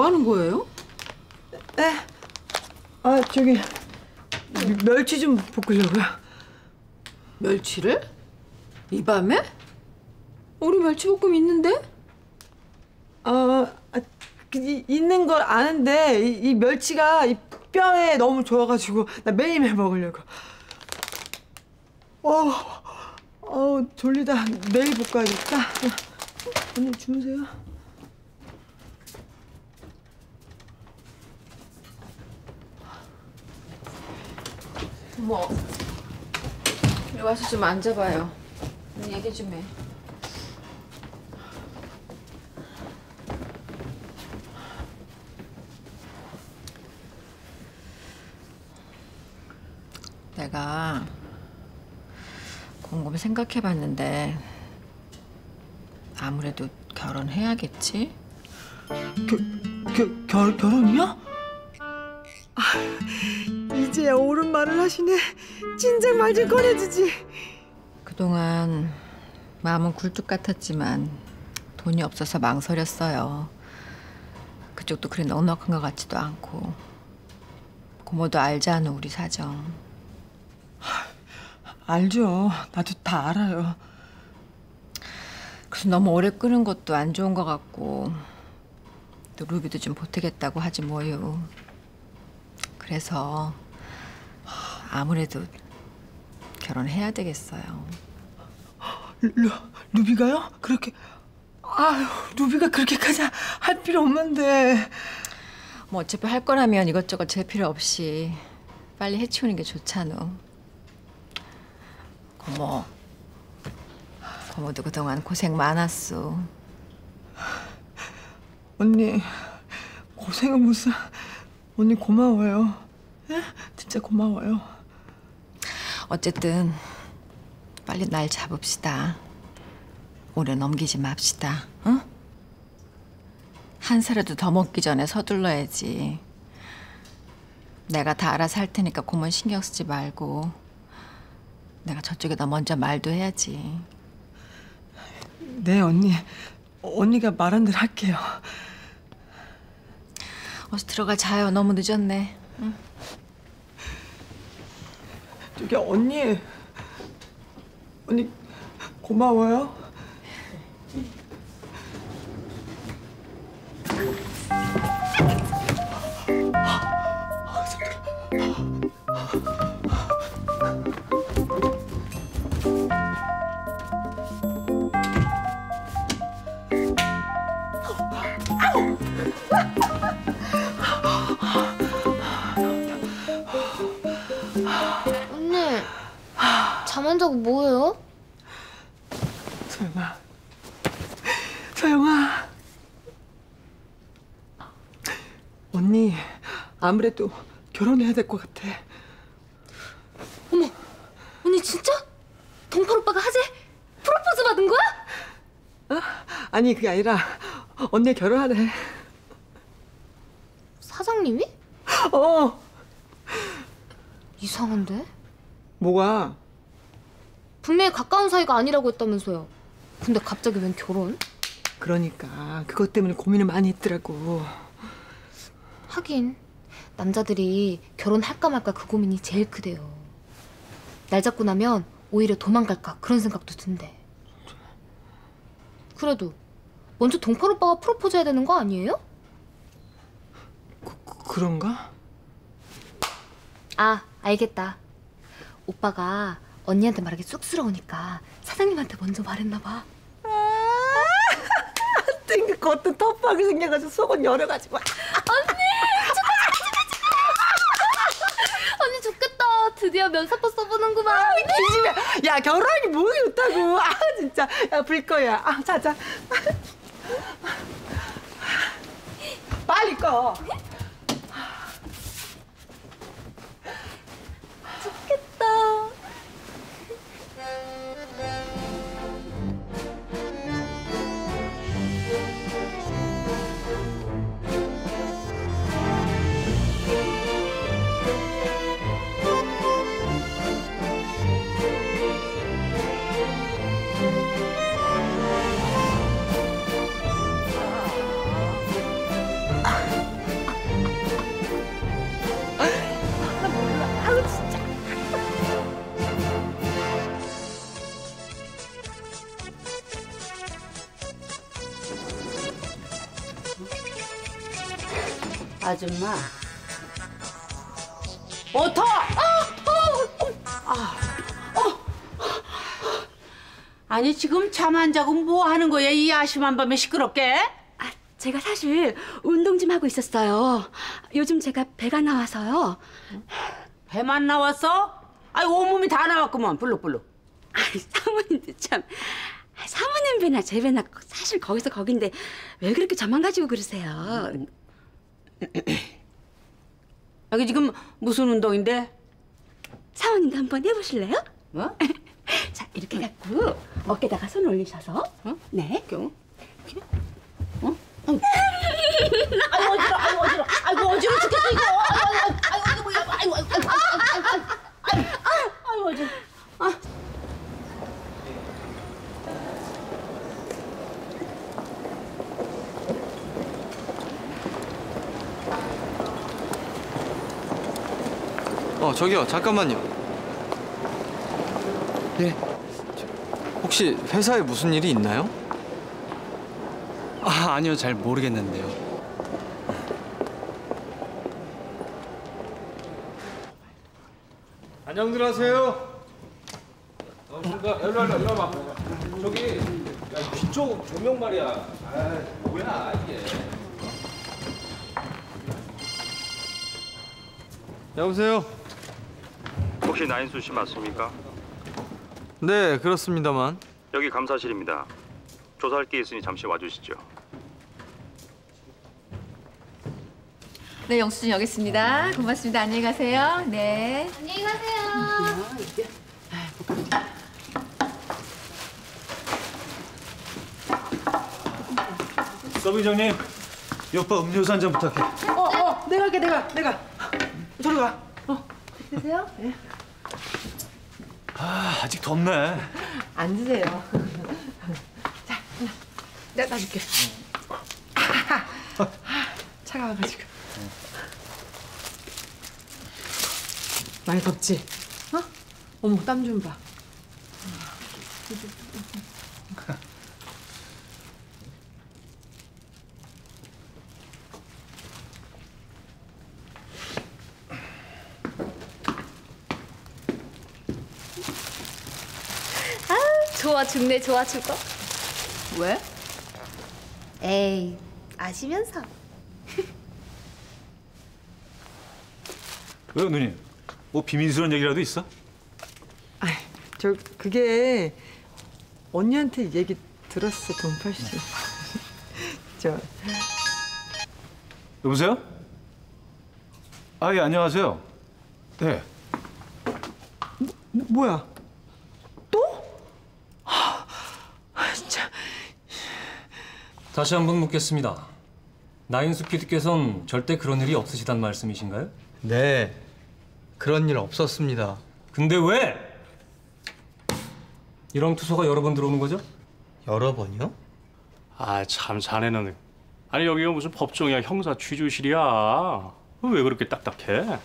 뭐 하는 거예요? 네. 아 저기 멸치 좀 볶으려고요. 멸치를? 이 밤에? 우리 멸치볶음 있는데? 어, 아, 그, 이, 있는 걸 아는데 이, 이 멸치가 이 뼈에 너무 좋아가지고 나 매일매일 먹으려고. 어, 어 졸리다. 내일 볶아야겠다. 언니 주무세요. 어머, 이리 와서 좀 앉아봐요. 얘기 좀 해. 내가 곰곰이 생각해봤는데 아무래도 결혼해야겠지? 겨, 겨, 결, 결혼이요? 아, 이제야 옳은 말을 하시네. 진작 말 좀 꺼내주지. 그동안 마음은 굴뚝 같았지만 돈이 없어서 망설였어요. 그쪽도 그리 넉넉한 것 같지도 않고 고모도 알지 않은 우리 사정. 알죠. 나도 다 알아요. 그래서 너무 오래 끄는 것도 안 좋은 것 같고 또 루비도 좀 보태겠다고 하지 뭐요. 그래서 아무래도 결혼해야 되겠어요. 루, 루비가요? 그렇게 아유 루비가 그렇게까지 할 필요 없는데 뭐 어차피 할 거라면 이것저것 잴 필요 없이 빨리 해치우는 게 좋잖아. 고모, 고모도 그동안 고생 많았어. 언니 고생은 무슨 언니 고마워요. 예? 진짜 고마워요. 어쨌든 빨리 날 잡읍시다. 오래 넘기지 맙시다. 응? 한 살이라도 더 먹기 전에 서둘러야지. 내가 다 알아서 할 테니까 고모 신경 쓰지 말고 내가 저쪽에다 먼저 말도 해야지. 네 언니 언니가 말한 대로 할게요. 어서 들어가 자요. 너무 늦었네. 저기 언니 언니 고마워요. 잠안 자고 뭐해요? 소영아 소영아 언니 아무래도 결혼해야 될 것 같아. 언니 진짜? 동팔 오빠가 하재? 프로포즈 받은 거야? 아니 그게 아니라 언니 결혼하래. 사장님이? 어 이상한데? 뭐가? 분명히 가까운 사이가 아니라고 했다면서요. 근데 갑자기 웬 결혼? 그러니까 그것 때문에 고민을 많이 했더라고. 하긴 남자들이 결혼할까 말까 그 고민이 제일 크대요. 날 잡고 나면 오히려 도망갈까 그런 생각도 든대. 그래도 먼저 동팔 오빠가 프로포즈 해야 되는 거 아니에요? 그, 그런가? 아 알겠다. 오빠가 언니한테 말하기 쑥스러우니까 사장님한테 먼저 말했나 봐. 땡그 겉은 텁하게 생겨가지고 속은 열어가지고. 언니 좋겠다. 드디어 면사포 써보는구만. 기집애. 야 결혼이 뭐 좋다고. 아 진짜. 야 불 거야. 아 자자. 빨리 꺼. 아줌마. 오토! 아, 어. 아니 지금 잠 안 자고 뭐 하는 거야 이 야심한 밤에 시끄럽게? 아, 제가 사실 운동 좀 하고 있었어요. 요즘 제가 배가 나와서요. 배만 나왔어? 아이 온몸이 다 나왔구먼 불룩불룩. 아, 사모님도 참. 아, 사모님 배나 제 배나 사실 거기서 거긴데 왜 그렇게 저만 가지고 그러세요? 여기 지금 무슨 운동인데? 사모님도 한번 해보실래요? 뭐? 자, 이렇게 갖고 어깨다가 손 올리셔서 네. 경우? 어? 아이고 어지러, 아이고 어지러, 아이고 어지러 죽겠어 이거. 아이고 아이고 이거 뭐야? 아이고 아이고 아이고 아이고 아이고 아이고 어지러. 어 저기요 잠깐만요. 예. 저, 혹시 회사에 무슨 일이 있나요? 아, 아니요. 잘 모르겠는데요. 안녕들 하세요. 어, 일로 일로 일로 와. 저기 야, 뒤쪽 조명 말이야. 아, 뭐야 이게. 여보세요. 혹시 나인수 씨 맞습니까? 네 그렇습니다만. 여기 감사실입니다. 조사할 게 있으니 잠시 와주시죠. 네, 영수증 여기 있습니다. 고맙습니다. 안녕히 가세요. 네. 안녕히 가세요. 서비장님, 이 오빠 음료수 한 잔 부탁해. 어, 어, 내가 할게, 내가, 내가. 저리 가. 어, 아, 아직 덥네. 앉으세요. 자, 내가 놔줄게. 차가워가지고. 많이 덥지? 어? 어머, 땀 좀 봐. 죽네 좋아 죽어. 왜? 에이 아시면서. 왜요, 누님? 뭐 비밀스러운 얘기라도 있어? 아, 저 그게 언니한테 얘기 들었어, 동팔 씨. 저 여보세요? 아, 예, 안녕하세요. 네. 뭐, 뭐야? 또? 아, 진짜. 다시 한 번 묻겠습니다. 나인수 PD께서는 절대 그런 일이 없으시단 말씀이신가요? 네. 그런 일 없었습니다. 근데 왜 이런 투서가 여러 번 들어오는 거죠? 여러 번이요? 아 참 자네는 아니 여기가 무슨 법정이야 형사 취조실이야 왜 그렇게 딱딱해?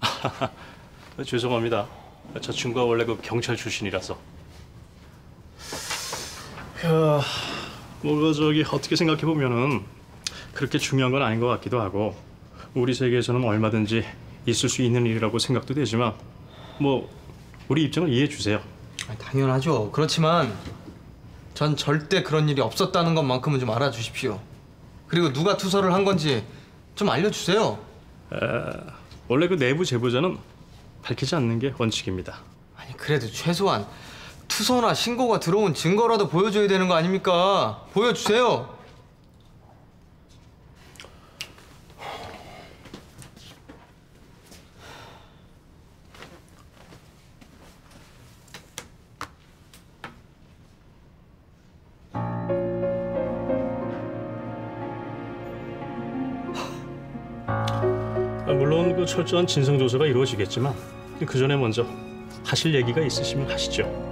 죄송합니다. 저 친구가 원래 그 경찰 출신이라서. 야, 뭐가 저기 어떻게 생각해 보면은 그렇게 중요한 건 아닌 것 같기도 하고 우리 세계에서는 얼마든지 있을 수 있는 일이라고 생각도 되지만 뭐 우리 입장을 이해해 주세요. 아, 당연하죠. 그렇지만 전 절대 그런 일이 없었다는 것만큼은 좀 알아주십시오. 그리고 누가 투서를 한 건지 좀 알려주세요. 원래 그 내부 제보자는 밝히지 않는 게 원칙입니다. 아니 그래도 최소한 투서나 신고가 들어온 증거라도 보여줘야 되는 거 아닙니까? 보여주세요. 아, 물론 그 철저한 진상 조사가 이루어지겠지만 그 전에 먼저 하실 얘기가 있으시면 하시죠.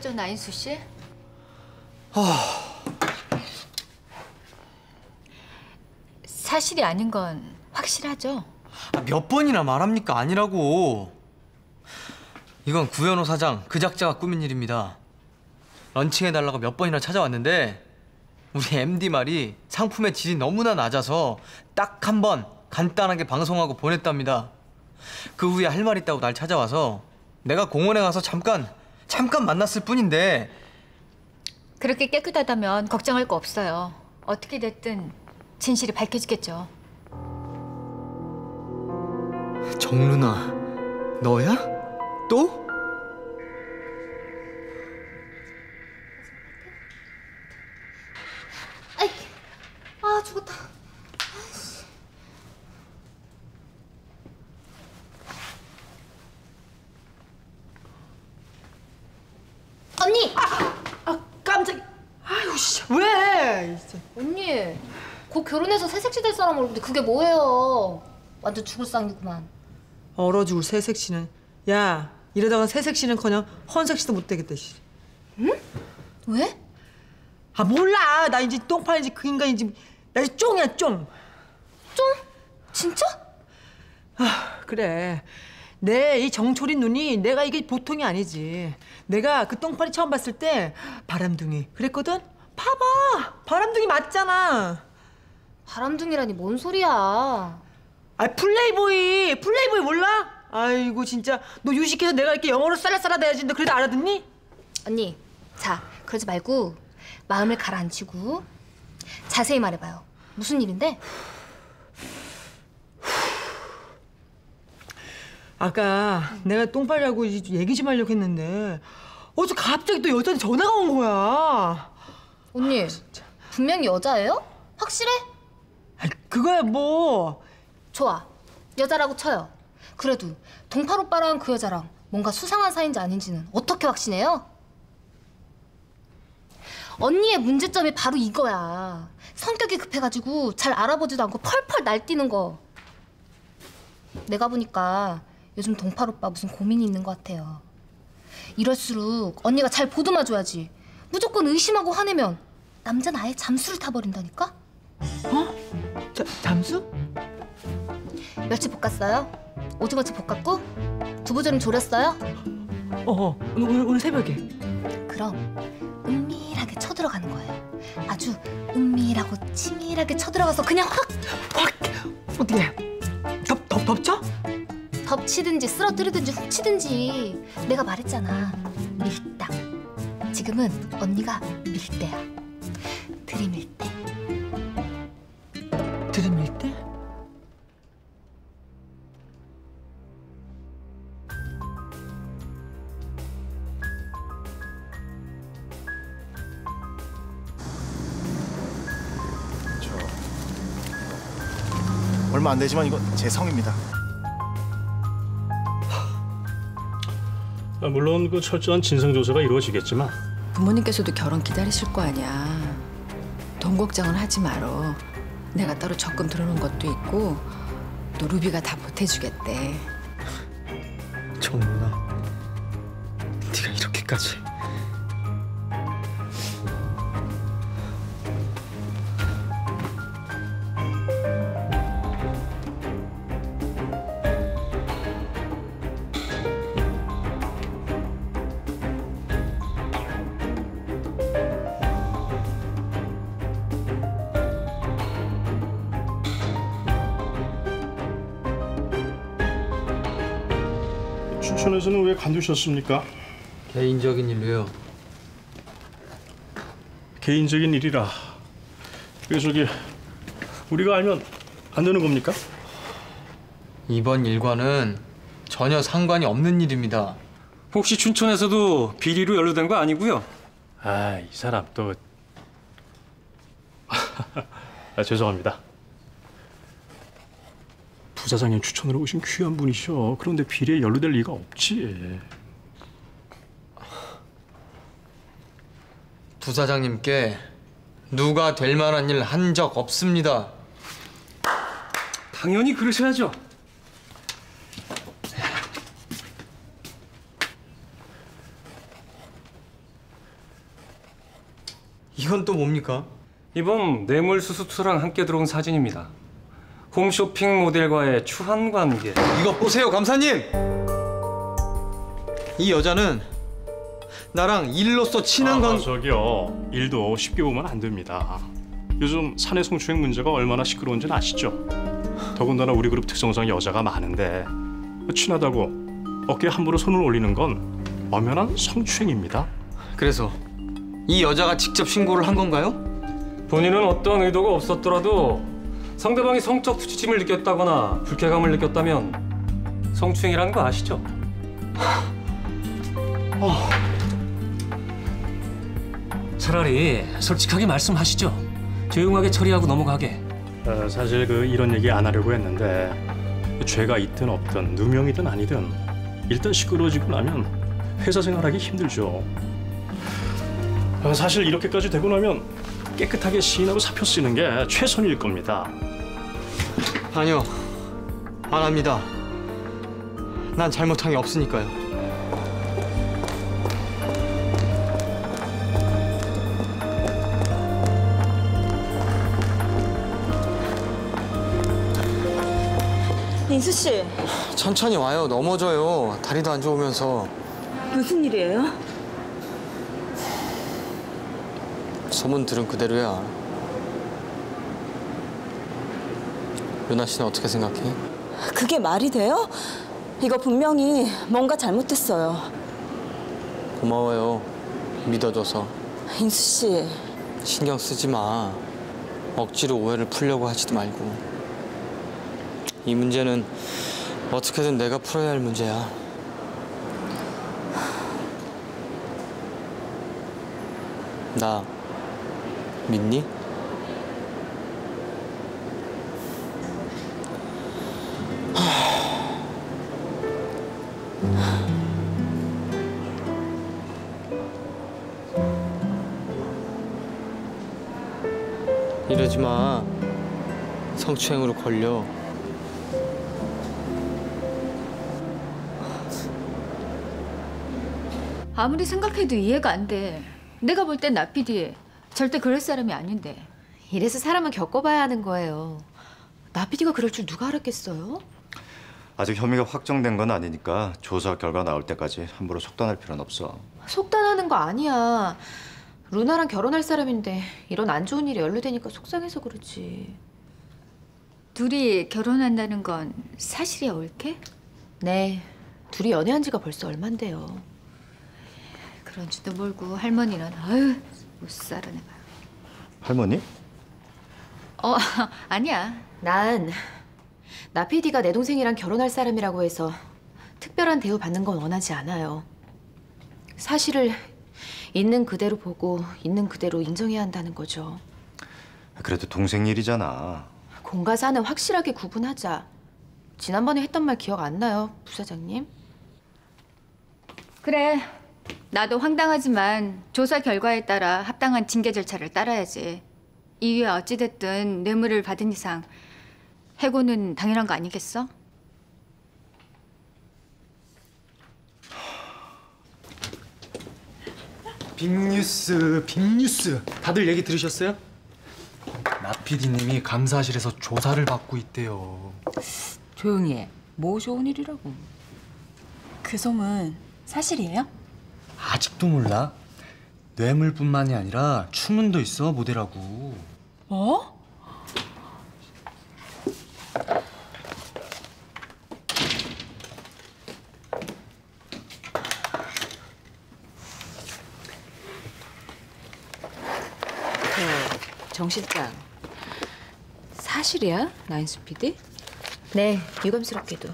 어쩌죠, 나인수 씨? 사실이 아닌 건 확실하죠? 아, 몇 번이나 말합니까? 아니라고. 이건 구현호 사장 그 작자가 꾸민 일입니다. 런칭해달라고 몇 번이나 찾아왔는데 우리 MD 말이 상품의 질이 너무나 낮아서 딱 한 번 간단하게 방송하고 보냈답니다. 그 후에 할 말 있다고 날 찾아와서 내가 공원에 가서 잠깐 잠깐 만났을 뿐인데 그렇게 깨끗하다면 걱정할 거 없어요. 어떻게 됐든 진실이 밝혀지겠죠. 정루나 너야? 또? 아이, 아 죽었다. 언니, 아 깜짝. 아유 씨 왜? 언니, 곧 결혼해서 새색시 될 사람 얼굴인데 그게 뭐예요? 완전 죽을 상이구만. 얼어 죽을 새색 씨는. 야 이러다가 새색 씨는커녕 헌색 씨도 못 되겠다 씨. 왜? 아 몰라 나 이제 똥파인지 그 인간인지 나 이제 쫑이야 쫑. 좀? 진짜? 아 그래 내이 정초린 눈이 내가 이게 보통이 아니지. 내가 그 똥파리 처음 봤을 때 바람둥이 그랬거든. 봐봐 바람둥이 맞잖아. 바람둥이라니 뭔 소리야? 아 플레이보이 플레이보이 몰라? 아이고 진짜. 너 유식해서 내가 이렇게 영어로 쌀쌀하다 해야지. 너 그래도 알아듣니? 언니, 자 그러지 말고 마음을 가라앉히고 자세히 말해봐요. 무슨 일인데? 아까 내가 똥파리하고 이제 얘기 좀 하려고 했는데 어제 갑자기 또 여자한테 전화가 온 거야 언니, 분명히 여자예요? 확실해? 아 그거야 뭐 좋아. 여자라고 쳐요. 그래도 동팔 오빠랑 그 여자랑 뭔가 수상한 사이인지 아닌지는 어떻게 확신해요? 언니의 문제점이 바로 이거야. 성격이 급해가지고 잘 알아보지도 않고 펄펄 날뛰는 거. 내가 보니까 요즘 동팔 오빠 무슨 고민이 있는 것 같아요. 이럴수록 언니가 잘 보듬어줘야지. 무조건 의심하고 화내면 남자는 아예 잠수를 타버린다니까? 자, 잠수? 멸치 볶았어요? 오징어채 볶았고? 두부조림 졸였어요? 어 오늘, 오늘 새벽에 그럼 은밀하게 쳐들어가는 거예요. 아주 은밀하고 치밀하게 쳐들어가서 그냥 확 확 어떻게 덮, 덮, 덮쳐? 덮치든지 쓰러뜨리든지 훔치든지 내가 말했잖아. 밀당. 지금은 언니가 밀대야. 들이밀 때. 들이밀 때? 얼마 안 되지만 이건 제 성입니다. 물론 그 철저한 진상 조사가 이루어지겠지만 부모님께서도 결혼 기다리실 거 아니야. 돈 걱정은 하지 말어. 내가 따로 적금 들어놓은 것도 있고 또 루비가 다 보태주겠대. 정루나 네가 이렇게까지 춘천에서는 왜 간두셨습니까? 개인적인 일로요. 개인적인 일이라. 그 저기 우리가 알면 안 되는 겁니까? 이번 일과는 전혀 상관이 없는 일입니다. 혹시 춘천에서도 비리로 연루된 거 아니고요? 아, 이 사람 또 아, 죄송합니다. 부사장님 추천으로 오신 귀한 분이셔. 그런데 비리에 연루될 리가 없지. 부사장님께 누가 될 만한 일 한 적 없습니다. 당연히 그러셔야죠. 이건 또 뭡니까? 이번 뇌물수수 투랑 함께 들어온 사진입니다. 홈쇼핑 모델과의 추한 관계. 이거 보세요, 감사님. 이 여자는 나랑 일로서 친한 아, 관. 저기요. 일도 쉽게 보면 안 됩니다. 요즘 사내 성추행 문제가 얼마나 시끄러운지는 아시죠? 더군다나 우리 그룹 특성상 여자가 많은데 친하다고 어깨에 함부로 손을 올리는 건 엄연한 성추행입니다. 그래서 이 여자가 직접 신고를 한 건가요? 본인은 어떤 의도가 없었더라도 상대방이 성적 수치심을 느꼈다거나 불쾌감을 느꼈다면 성추행이라는 거 아시죠? 차라리 솔직하게 말씀하시죠. 조용하게 처리하고 넘어가게. 어, 사실 그 이런 얘기 안 하려고 했는데 죄가 있든 없든 누명이든 아니든 일단 시끄러워지고 나면 회사 생활하기 힘들죠. 어, 사실 이렇게까지 되고 나면 깨끗하게 시인하고 사표 쓰는 게 최선일 겁니다. 아니요, 안 합니다. 난 잘못한 게 없으니까요. 인수 씨, 천천히 와요. 넘어져요. 다리도 안 좋으면서 무슨 일이에요? 소문 들은 그대로야. 유나 씨는 어떻게 생각해? 그게 말이 돼요? 이거 분명히 뭔가 잘못됐어요. 고마워요. 믿어줘서. 인수 씨, 신경 쓰지 마. 억지로 오해를 풀려고 하지도 말고. 이 문제는 어떻게든 내가 풀어야 할 문제야. 나 믿니? 이러지 마. 성추행으로 걸려. 아무리 생각해도 이해가 안 돼. 내가 볼 땐 나피디 절대 그럴 사람이 아닌데. 이래서 사람은 겪어봐야 하는 거예요. 나피디가 그럴 줄 누가 알았겠어요? 아직 혐의가 확정된 건 아니니까 조사 결과 나올 때까지 함부로 속단할 필요는 없어. 속단하는 거 아니야. 루나랑 결혼할 사람인데 이런 안 좋은 일이 연루되니까 속상해서 그렇지. 둘이 결혼한다는 건 사실이야, 올케? 네, 둘이 연애한 지가 벌써 얼만데요. 그런 줄도 모르고 할머니는 아유 못 살아 내가. 할머니? 어 아니야. 난 나피디가 내 동생이랑 결혼할 사람이라고 해서 특별한 대우 받는 건 원하지 않아요. 사실을 있는 그대로 보고 있는 그대로 인정해야 한다는 거죠. 그래도 동생 일이잖아. 공과 사는 확실하게 구분하자. 지난번에 했던 말 기억 안 나요, 부사장님? 그래. 나도 황당하지만 조사 결과에 따라 합당한 징계 절차를 따라야지. 이후에 어찌됐든 뇌물을 받은 이상 해고는 당연한 거 아니겠어? 빅뉴스, 빅뉴스. 다들 얘기 들으셨어요? 나 PD님이 감사실에서 조사를 받고 있대요. 조용히 해. 뭐 좋은 일이라고. 그 소문 사실이에요? 아직도 몰라? 뇌물뿐만이 아니라 추문도 있어 모델하고. 뭐? 정 실장. 사실이야, PD? 네, 유감스럽게도.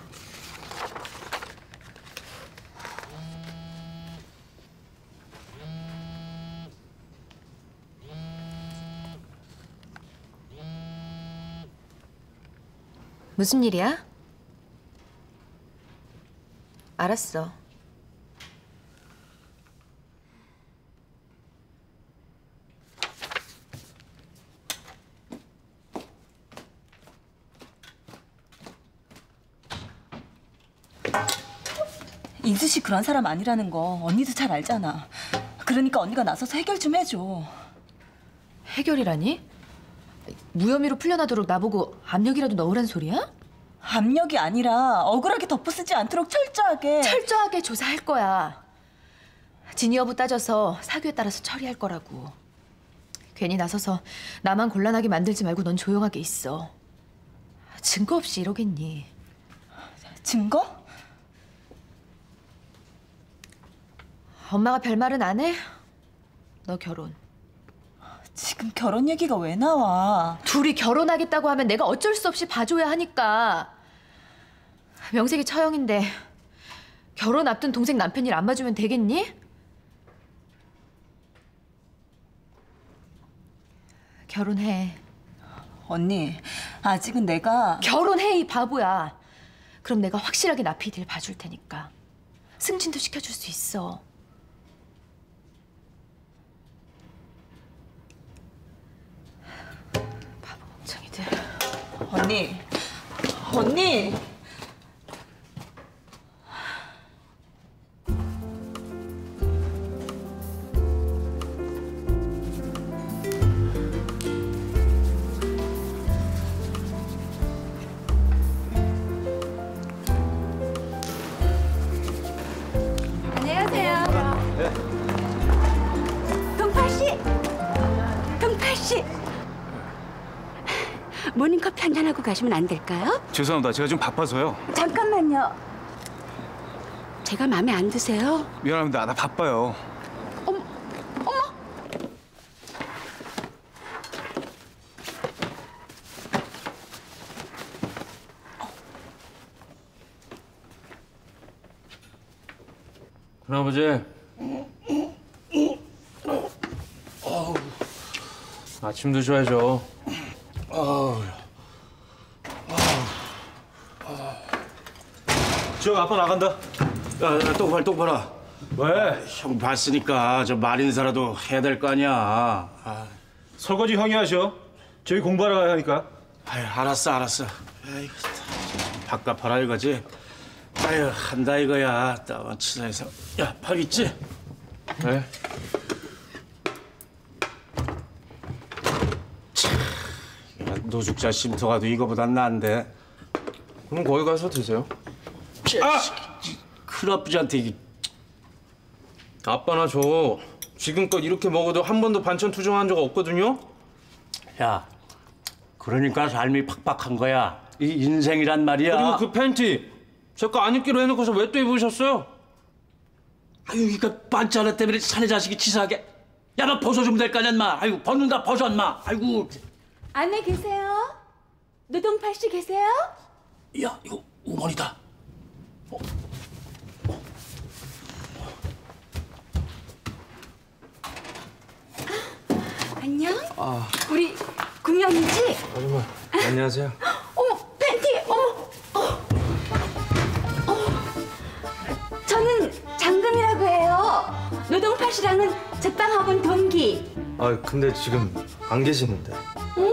무슨 일이야? 알았어. 인수 씨 그런 사람 아니라는 거 언니도 잘 알잖아. 그러니까 언니가 나서서 해결 좀 해줘. 해결이라니? 무혐의로 풀려나도록 나보고 압력이라도 넣으란 소리야? 압력이 아니라 억울하게 덮어쓰지 않도록 철저하게. 철저하게 조사할 거야. 진위 여부 따져서 사규에 따라서 처리할 거라고. 괜히 나서서 나만 곤란하게 만들지 말고 넌 조용하게 있어. 증거 없이 이러겠니? 증거? 엄마가 별말은 안 해? 너 결혼. 지금 결혼 얘기가 왜 나와? 둘이 결혼하겠다고 하면 내가 어쩔 수 없이 봐줘야 하니까. 명색이 처형인데 결혼 앞둔 동생 남편 일 안 봐주면 되겠니? 결혼해. 언니, 아직은 내가 결혼해 이 바보야. 그럼 내가 확실하게 나피디를 봐줄 테니까. 승진도 시켜줄 수 있어. 언니, 언니. 가시면 안 될까요? 죄송합니다. 제가 좀 바빠서요. 잠깐만요. 제가 마음에 안 드세요? 미안합니다. 나 바빠요. 큰아버지. 아침 드셔야죠. 저 아빠 나간다. 야, 야 똑바로 똑바로. 왜? 형 봤으니까 저 말 인사라도 해야 될 거 아니야. 아. 설거지 형이 하셔. 저희 공부하러 가야 하니까. 아유, 알았어, 알았어. 아이고, 밥값 하라 이거지. 아유, 한다 이거야. 따원 치사해서. 야, 밥 있지? 네. 야, 노숙자 쉼터가도 이거보단 나은데. 그럼 거기 가서 드세요. 아! 큰아버지한테 이게 아빠나 저 지금껏 이렇게 먹어도 한 번도 반찬 투정한 적 없거든요. 야, 그러니까 삶이 팍팍한 거야. 이 인생이란 말이야. 그리고 그 팬티 제거 안 입기로 해놓고서 왜 또 입으셨어요? 아유, 이거 반짜라 때문에 사내 자식이 치사하게. 야, 너 벗어주면 될거 아니야, 인마. 아이고, 벗는다, 벗어, 인마. 아이고. 안에 계세요? 노동팔 씨 계세요? 야, 이거 우먼이다. 안녕. 우리 구면이지? 아줌마 안녕하세요. 어머 팬티 어머 어. 어. 저는 장금이라고 해요 노동팔 씨랑은 제빵학원 동기 아 근데 지금 안 계시는데. 어?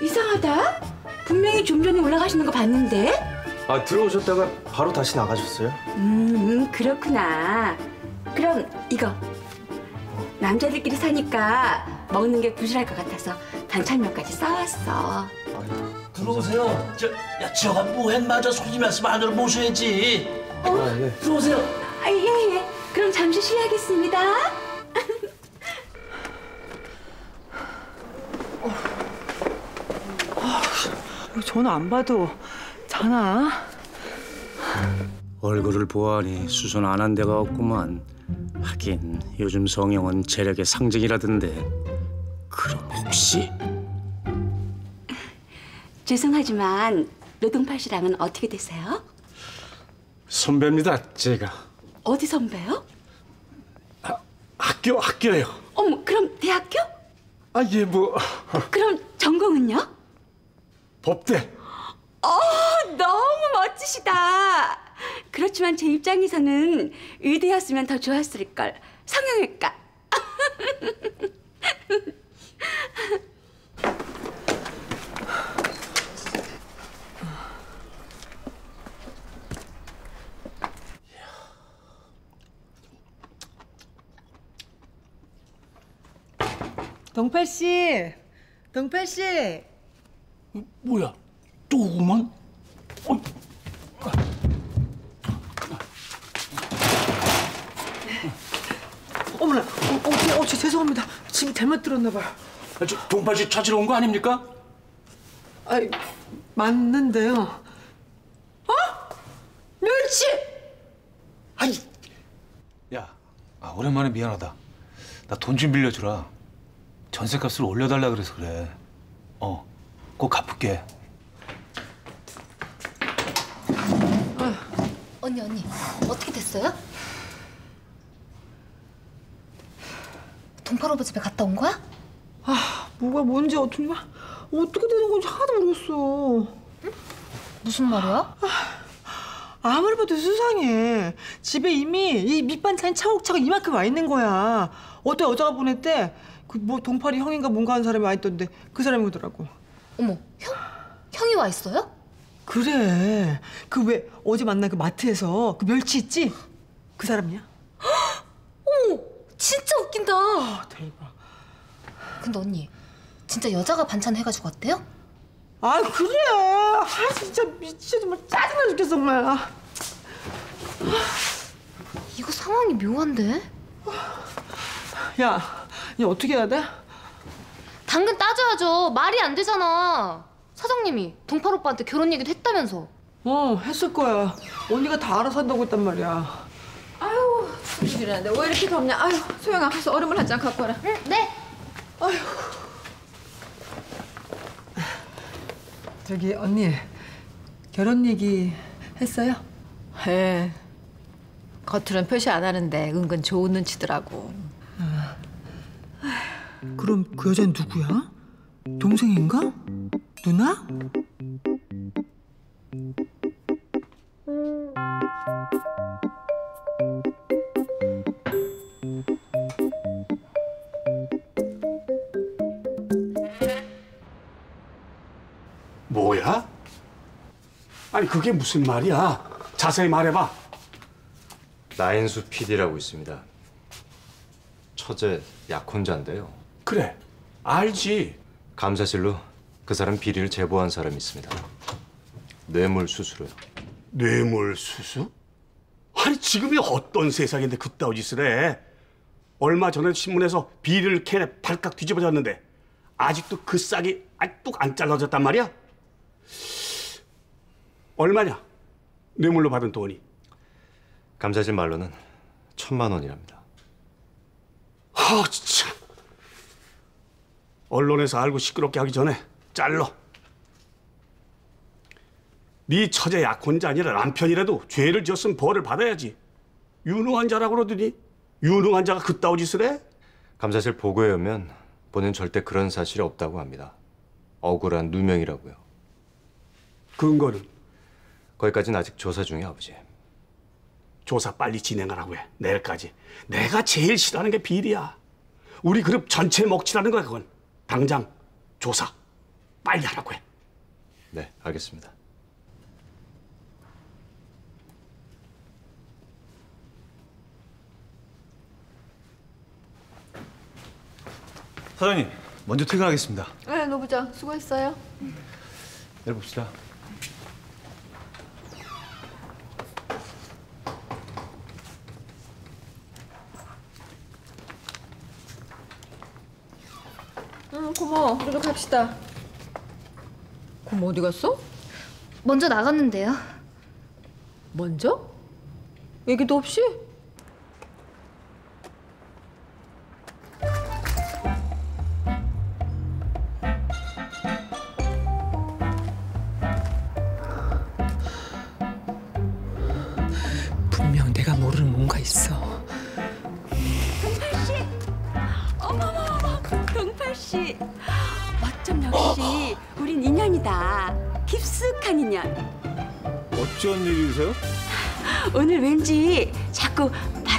이상하다 분명히 좀 전에 올라가시는 거 봤는데 아 들어오셨다가 바로 다시 나가셨어요? 음 그렇구나 그럼 이거 남자들끼리 사니까 먹는 게 부실할 것 같아서 반찬 몇 가지 싸왔어 들어오세요. 저, 야, 저가 뭐했 마저 손님 말씀 안으로 모셔야지. 아 예. 들어오세요. 아, 예, 예. 그럼 잠시 쉬어야겠습니다. 전화 안봐 도 자나? 얼굴을 보아하니 수선 안 한 데가 없구만. 하긴 요즘 성형은 재력의 상징이라던데. 그럼 혹시 죄송하지만 노동팔 씨랑은 어떻게 되세요? 선배입니다, 제가. 어디 선배요? 학교 학교예요. 어머, 그럼 대학교? 아, 예, 뭐 그럼 전공은요? 법대. 어, 너무 멋지시다. 그렇지만 제 입장에서는 의대였으면 더 좋았을 걸. 성형외과. 동팔 씨, 동팔 씨. 뭐야? 또 오구만? 어머나, 어, 어, 어, 저 죄송합니다. 지금 잘못 들었나 봐요. 아, 저씨 찾으러 온 거 아닙니까? 아, 맞는데요. 어? 멸치! 아이, 야, 아, 오랜만에 미안하다. 나 돈 좀 빌려주라. 전세값을 올려달라 그래서 그래. 어, 꼭 갚을게. 언니 언니 어떻게 됐어요? 동팔 오빠 집에 갔다 온 거야? 아, 뭐가 뭔지 어떻게, 어떻게 되는 건지 하나도 모르겠어. 무슨 말이야? 아 무리 봐도 수상해. 집에 이미 이 밑반찬이 차곡차곡 이만큼 와 있는 거야. 어떤 여자가 보냈대. 그 뭐 동팔이 형인가 뭔가 하는 사람이 와 있던데 그 사람이 오더라고. 어머 형 형이 와 있어요? 그래. 그 왜 어제 만난 그 마트에서 그 멸치 있지? 그 사람이야? 어머 진짜 웃긴다. 아, 대박. 근데 언니 진짜 여자가 반찬 해가지고 왔대요? 아 그래. 아 진짜 미치겠어 정말 짜증나 죽겠어 정말. 아. 이거 상황이 묘한데? 야, 이 어떻게 해야 돼? 당근 따져야죠. 말이 안 되잖아. 사장님이 동팔 오빠한테 결혼 얘기도 했다면서. 어, 했을 거야. 언니가 다 알아서 한다고 했단 말이야. 아유, 일이라는데 왜 이렇게 덥냐? 아유, 소영아, 가서 얼음물 한잔 갖고 와라. 응, 네. 저기 언니 결혼 얘기 했어요? 해. 겉으로는 표시 안 하는데 은근 좋은 눈치더라고. 그럼 그 여자는 누구야? 동생인가? 누나? 뭐야? 아니 그게 무슨 말이야? 자세히 말해봐. 나인수 PD라고 있습니다. 처제 약혼자인데요. 그래, 알지. 감사실로 그 사람 비리를 제보한 사람이 있습니다. 뇌물 수수로요. 뇌물 수수? 아니 지금이 어떤 세상인데 그따위 짓을 해? 얼마 전에 신문에서 비리를 캔에 발칵 뒤집어졌는데 아직도 그 싹이 아직도 안 잘라졌단 말이야? 얼마냐? 뇌물로 받은 돈이. 감사실 말로는 천만 원이랍니다. 아 진짜. 언론에서 알고 시끄럽게 하기 전에 잘러. 네 처제 약혼자 아니라 남편이라도 죄를 지었으면 벌을 받아야지. 유능한 자라고 그러더니 유능한 자가 그따위 짓을 해? 감사실 보고에 의하면 본인 절대 그런 사실이 없다고 합니다. 억울한 누명이라고요. 근거는? 거기까지는 아직 조사 중에 아버지. 조사 빨리 진행하라고 해. 내일까지. 내가 제일 싫어하는 게 비리야. 우리 그룹 전체 먹칠하는 거야 그건. 당장 조사 빨리 하라고 해. 네, 알겠습니다. 사장님, 먼저 퇴근하겠습니다. 네, 노부장 수고했어요. 내일 봅시다. 응, 고마워. 우리도 갑시다. 그럼 어디 갔어? 먼저 나갔는데요. 먼저? 얘기도 없이?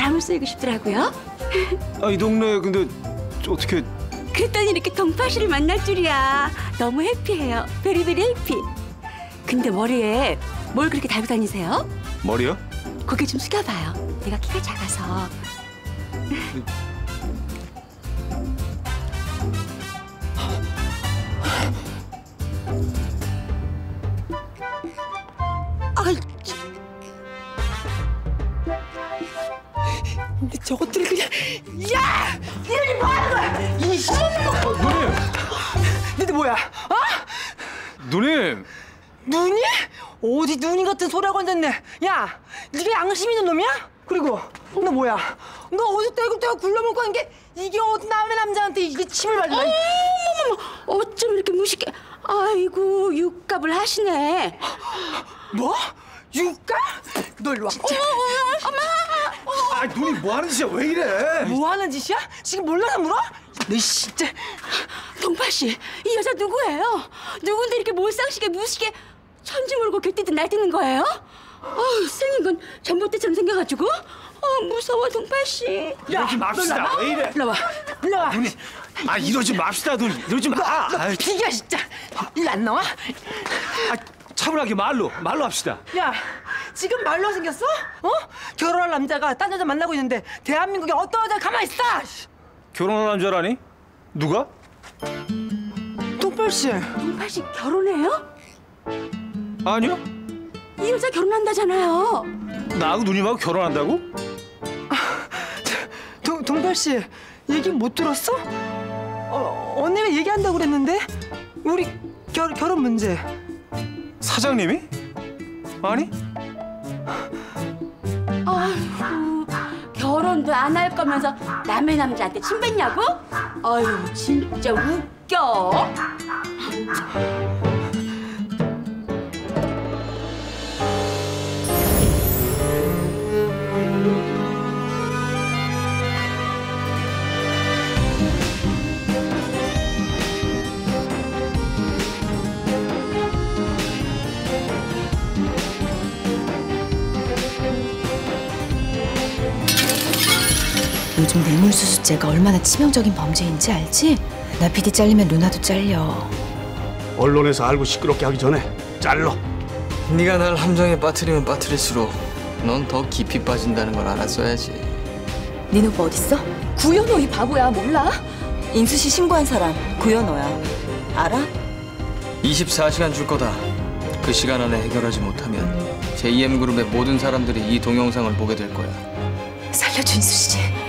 바람을 쐬고 싶더라고요. 아, 이 동네에 근데 어떻게 그랬더니 이렇게 동팔 씨를 만날 줄이야. 너무 해피해요. 베리베리 해피. 근데 머리에 뭘 그렇게 달고 다니세요? 머리요? 고개 좀 숙여봐요. 내가 키가 작아서. 저것들이 그냥 야! 이러니 뭐 하는 거야? 이 씨. 누님. 니들 뭐야? 어? 누님! 눈이? 어디 눈이 같은 소리하고 앉았네. 야, 네가 양심 있는 놈이야? 그리고 너 뭐야? 너 어디 떼굴떼굴 굴러먹고 하는 게 이게 어디 남의 남자한테 이게 침을 발라? 어머머머, 어쩜 이렇게 무식해? 아이고, 육갑을 하시네. 뭐? 육갑? 너 일로 와. 아 누님 뭐 하는 짓이야? 왜 이래? 뭐 하는 짓이야? 지금 몰라서 물어? 너 진짜. 동파 씨, 이 여자 누구예요? 누군데 이렇게 몰상식에 무식에 천지 모르고 개뛰듯 날뛰는 거예요? 어우, 생긴 건 전봇대처럼 생겨가지고. 어, 무서워, 동파 씨. 이러지 맙시다. 왜 이래? 일로 와. 일로 와. 누님, 아 이러지 맙시다 누님. 이러지 마. 너 비겨 진짜. 일안 나와? 아, 차분하게 말로 말로 합시다. 야, 지금 말로 생겼어? 어? 결혼할 남자가 딴 여자 만나고 있는데 대한민국에 어떤 여자 가만히 있어? 결혼한 남자라니? 누가? 동펄 씨. 동파 씨 결혼해요? 아니요. 이 여자 결혼한다잖아요. 나하고 누님하고 결혼한다고? 동 동펄 씨 얘기 못 들었어? 어, 언니가 얘기한다고 그랬는데 우리 결 결혼 문제. 사장님이? 아니? 아이고, 결혼도 안 할 거면서 남의 남자한테 침 뱉냐고? 아유, 진짜 웃겨. 뇌물수수죄가 얼마나 치명적인 범죄인지 알지? 나 PD 잘리면 누나도 잘려. 언론에서 알고 시끄럽게 하기 전에 잘러. 네가 날 함정에 빠뜨리면 빠뜨릴수록 넌 더 깊이 빠진다는 걸 알았어야지. 니네 오빠 어딨어? 구현호 이 바보야 몰라? 인수 씨 신고한 사람 구현호야. 알아? 24시간 줄 거다. 그 시간 안에 해결하지 못하면 제2M 그룹의 모든 사람들이 이 동영상을 보게 될 거야. 살려줘 인수 씨.